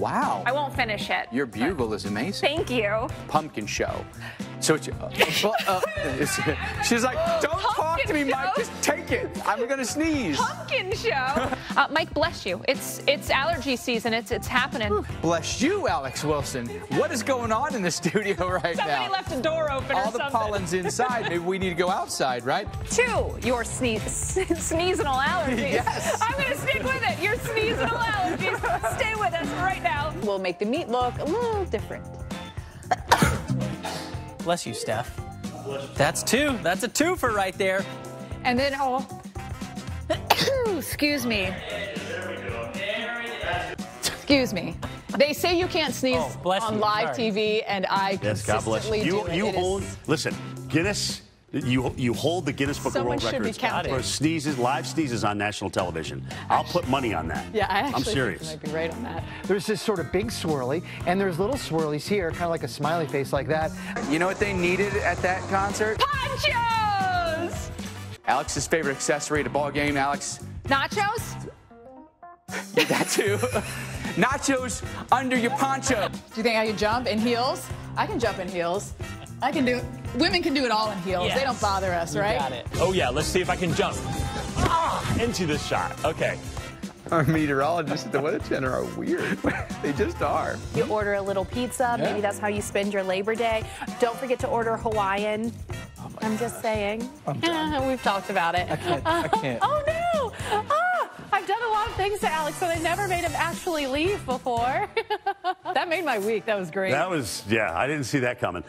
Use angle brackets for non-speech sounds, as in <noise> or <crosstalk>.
Wow. I won't finish it. Your bugle is amazing. Thank you. Pumpkin show. So it's, uh, uh, uh, it's- <laughs> she's like, don't talk to me, Pumpkin Mike. Just take it. I'm gonna sneeze. Pumpkin show. <laughs> uh, Mike, bless you. It's it's allergy season. It's it's happening. Bless you, Alex Wilson. What is going on in the <laughs> studio right Somebody now? Somebody left a door open or All the something. pollen's inside. Maybe we need to go outside, right? Two, your sneeze, sneezal allergies. Yes. I'm going to stick with it. Your sneezal allergies. Stay with us right now. We'll make the meat look a little different. Bless you, Steph. That's two. That's a two for right there. And then, oh, <coughs> excuse me. Excuse me. They say you can't sneeze Oh, on you. live Sorry. TV, and I Yes, God bless consistently you. You, do it. you It is- hold, listen, Guinness, you, you hold the Guinness Book Someone of World Records for sneezes, live sneezes on national television. I'll put money on that. Yeah, I actually I'm think serious. you might be right on that. There's this sort of big swirly, and there's little swirlies here, kind of like a smiley face like that. You know what they needed at that concert? Ponchos! Alex's favorite accessory at a ball game. Alex, Nachos? yeah, <laughs> that too. <laughs> Nachos under your poncho. Do you think I can jump in heels? I can jump in heels. I can do. Women can do it all in heels. They don't bother us, You right? got it. Oh yeah, let's see if I can jump ah, into this shot. Okay. Our meteorologists at the Weather Center are weird. <laughs> they just are. You order a little pizza. Yeah. Maybe that's how you spend your Labor Day. Don't forget to order Hawaiian. I'm just saying. <laughs> We've talked about it. I can't. I <laughs> can't. Oh no! Ah, I've done a lot of things to Alex, but I never made him actually leave before. That made my week. That was great. That was, yeah, I didn't see that coming.